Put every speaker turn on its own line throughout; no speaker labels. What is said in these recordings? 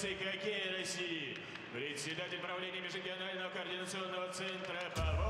Федерации хоккея России, председатель правления Межрегионального координационного центра по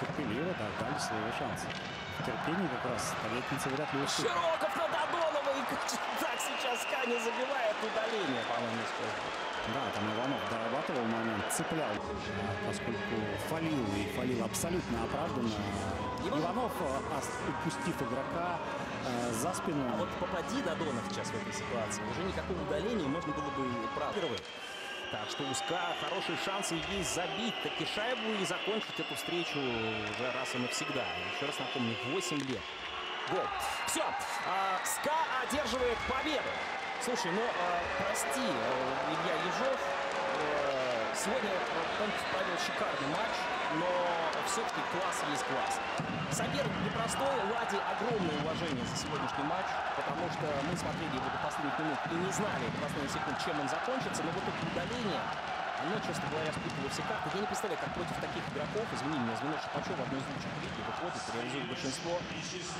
терпеливо дождали своего шанса. В терпении как раз столетница вряд ли уступит.
Широков на Додонова и так сейчас Каня забивает удаление, по-моему.
Да, там Иванов дорабатывал момент, цеплял, поскольку фалил и фалил абсолютно оправданно. Иванов, а, ос- упустив игрока а, за спину,
А вот попади Додонов сейчас в этой ситуации, уже никакого удаления можно было бы править. Так что у СКА хорошие шансы есть забить таки шайбу и закончить эту встречу уже раз и навсегда. Еще раз напомню, 8 лет. Гол. Все, СКА одерживает победу. Слушай, ну, а, прости, э, Илья Ежов, э, сегодня Тонков провел шикарный матч, но все-таки класс есть класс. Соперник непростой, Ладе огромное уважение за сегодняшний матч, потому что мы смотрели его до последних минут и не знали до последних секунд, чем он закончится, но вот это удаление, оно, честно говоря, спутало все карты. Я не представляю, как против таких игроков, извини меня, звено Шипачева одно из лучших в выходит, реализует большинство.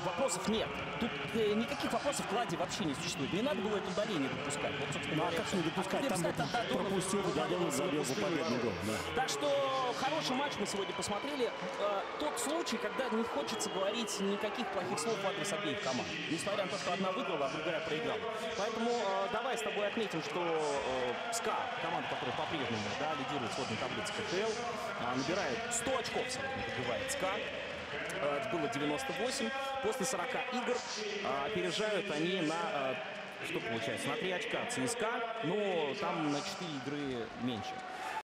Вопросов нет. Тут э, никаких вопросов к Ладе вообще не существует. Не надо было это удаление допускать. Вот, собственно
Ну, а как не допускать? Там вот
Додонов
пропустил, Додонов забил
пустую
победный гол, да.
Так что хороший матч мы сегодня посмотрели. Э, тот случай, когда не хочется говорить никаких плохих слов в адрес обеих команд. Несмотря на то, что одна выиграла, а другая проиграла. Поэтому э, давай с тобой отметим, что э, СКА, команда, которая по-прежнему да, лидирует в сводной таблице КХЛ, э, набирает 100 очков сегодня, добивает СКА. Э, было 98. После 40 игр э, опережают они на э, что получается? На 3 очка ЦСКА, но там на 4 игры меньше.